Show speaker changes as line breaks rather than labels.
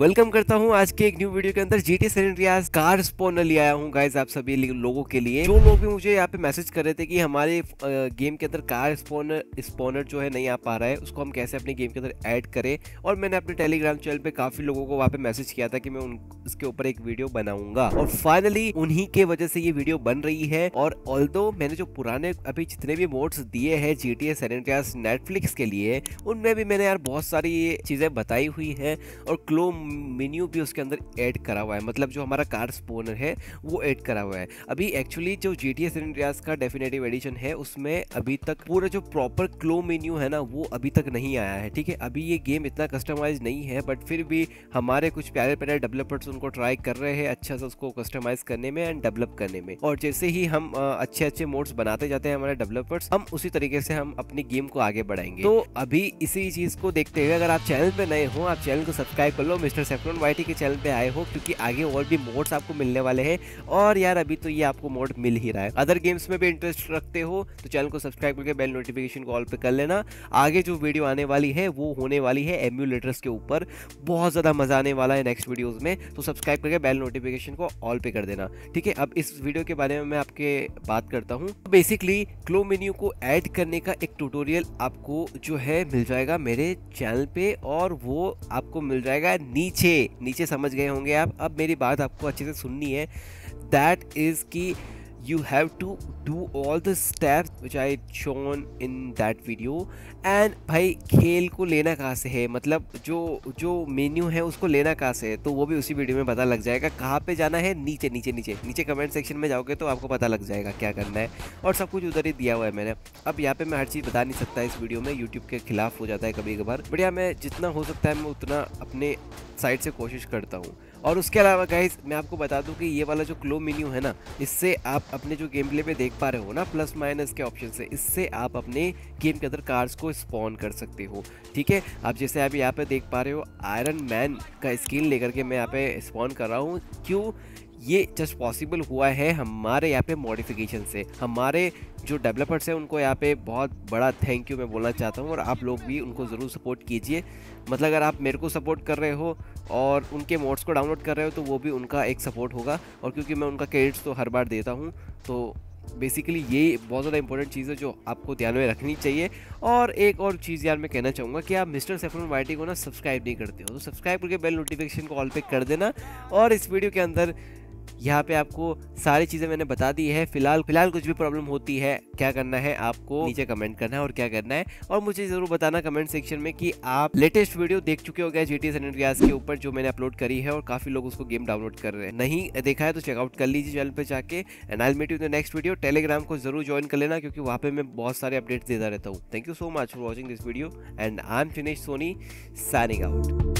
Welcome करता हूँ आज के एक न्यू वीडियो के अंदर जीटी सैनिट्रियाज कार स्पॉनर ले आया हूँ गाइस आप सभी लोगों के लिए। जो लोग भी मुझे यहाँ पे मैसेज कर रहे थे कि हमारे गेम के अंदर कार स्पॉनर स्पॉनर जो है नहीं आ पा रहा है, उसको हम कैसे अपने गेम के अंदर ऐड करें? और मैंने अपने टेलीग्राम चैनल पे काफ़ी लोगों को वहाँ पे मैसेज किया था कि मैं उसके ऊपर एक वीडियो बनाऊँगा। और फाइनली उन्हीं के वजह से ये वीडियो बन रही है। और ऑल मैंने जो पुराने, अभी जितने भी मोड्स दिए हैं जी टी नेटफ्लिक्स के लिए, उनमें भी मैंने यार बहुत सारी चीज़ें बताई हुई है। और क्लो मेन्यू भी उसके अंदर ऐड करा हुआ है। मतलब जो हमारा कार स्पोनर है, वो ऐड करा हुआ है। अभी एक्चुअली जो जी टी एस का डेफिनेटिव एडिशन है, उसमें अभी तक पूरा जो प्रॉपर क्लो मेन्यू है ना, वो अभी तक नहीं आया है, ठीक है? अभी ये गेम इतना कस्टमाइज नहीं है बट फिर भी हमारे कुछ प्यारे प्यारे डेवलपर्स उनको ट्राई कर रहे हैं अच्छा से उसको कस्टमाइज करने में एंड डेवलप करने में। और जैसे ही हम अच्छे अच्छे मोड्स बनाते जाते हैं हमारे डेवलपर्स हम उसी तरीके से हम अपनी गेम को आगे बढ़ाएँगे। तो अभी इसी चीज़ को देखते हुए अगर आप चैनल पे नए हो, आप चैनल को सब्सक्राइब कर लो, मिस्टर सेफ्रॉन वाईटी के चैनल पे आए हो, क्योंकि आगे और भी मोड्स आपको मिलने वाले हैं। और यार, अभी तो ये आपको मोड मिल ही रहा है। अदर गेम्स में भी इंटरेस्ट रखते हो तो चैनल को सब्सक्राइब करके बेल नोटिफिकेशन को ऑल पे कर लेना। आगे जो वीडियो आने वाली है, वो होने वाली है एम्यूलेटर्स के ऊपर। बहुत ज़्यादा मज़ा आने वाला है नेक्स्ट वीडियोज़ में तो सब्सक्राइब करके बेल नोटिफिकेशन को ऑल पे कर देना। ठीक है, अब इस वीडियो के बारे में मैं आपके बात करता हूँ। बेसिकली क्लो मेन्यू को ऐड करने का एक ट्यूटोरियल आपको जो है मिल जाएगा मेरे चैनल पे, और वो आपको मिल जाएगा नीचे नीचे समझ गए होंगे आप। अब मेरी बात आपको अच्छे से सुननी है। दैट इज़ की you have to do all the steps, which I shown in that video. And भाई, खेल को लेना कहाँ से है? मतलब जो जो मेन्यू है, उसको लेना कहाँ से है? तो वो भी उसी वीडियो में पता लग जाएगा। कहाँ पे जाना है? नीचे नीचे नीचे। नीचे कमेंट सेक्शन में जाओगे तो आपको पता लग जाएगा क्या करना है। और सब कुछ उधर ही दिया हुआ है मैंने। अब यहाँ पे मैं हर चीज़ बता नहीं सकता इस वीडियो में। यूट्यूब के खिलाफ हो जाता है कभी कभार बढ़िया, मैं जितना हो सकता है, मैं उतना अपने साइड से कोशिश करता हूँ। और उसके अलावा गाइज़ मैं आपको बता दूँ कि ये वाला जो क्लो मेन्यू है ना, इससे आप अपने जो गेम प्ले में देख पा रहे हो ना प्लस माइनस के ऑप्शन से, इससे आप अपने गेम के अंदर कार्ड्स को स्पॉन कर सकते हो। ठीक है? आप जैसे आप यहाँ पे देख पा रहे हो आयरन मैन का स्किन लेकर के मैं यहाँ पे स्पॉन कर रहा हूँ। क्यों? ये जस्ट पॉसिबल हुआ है हमारे यहाँ पे मॉडिफिकेशन से। हमारे जो डेवलपर्स हैं, उनको यहाँ पे बहुत बड़ा थैंक यू मैं बोलना चाहता हूँ और आप लोग भी उनको ज़रूर सपोर्ट कीजिए। मतलब अगर आप मेरे को सपोर्ट कर रहे हो और उनके मोड्स को डाउनलोड कर रहे हो तो वो भी उनका एक सपोर्ट होगा। और क्योंकि मैं उनका क्रेडिट्स तो हर बार देता हूँ तो बेसिकली ये बहुत ज़्यादा इंपॉर्टेंट चीज़ है जो आपको ध्यान में रखनी चाहिए। और एक और चीज़ यार मैं कहना चाहूँगा कि आप मिस्टर सेफरन वाइटी को ना सब्सक्राइब नहीं करते हो तो सब्सक्राइब करके बेल नोटिफिकेशन को ऑल पे कर देना। और इस वीडियो के अंदर यहाँ पे आपको सारी चीज़ें मैंने बता दी है। फ़िलहाल फ़िलहाल कुछ भी प्रॉब्लम होती है, क्या करना है आपको नीचे कमेंट करना है और क्या करना है। और मुझे ज़रूर बताना कमेंट सेक्शन में कि आप लेटेस्ट वीडियो देख चुके हो गए जी टी के ऊपर जो मैंने अपलोड करी है और काफ़ी लोग उसको गेम डाउनलोड कर रहे हैं। नहीं देखा है तो चेकआउट कर लीजिए चैनल पर जाके and I met you the next video Telegram को ज़रूर ज्वाइन कर लेना क्योंकि वहाँ पे मैं बहुत सारे अपडेट्स देता रहता हूँ। Thank you so much for watching this video and I am finish Soni signing out